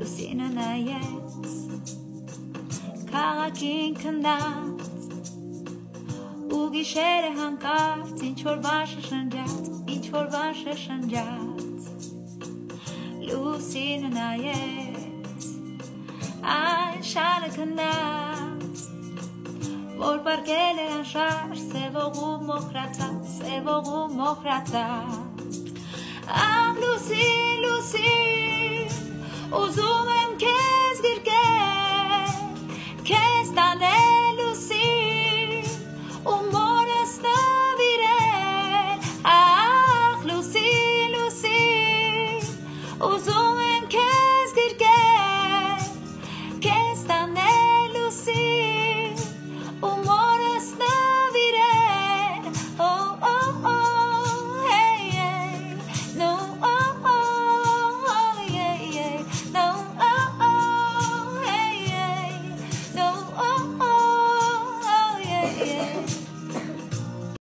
լուսինը նայեց քաղաքին քնած ու գիշերը հանկարծ ինչ որ բաշը շնջաց ինչ որ բաշը շնջաց լուսինը նայեց այն շանը քնած որ պարկել է անշար սևողու մոխրացած սևողու մոխրացած աղ լուսին լուսին ուզում está de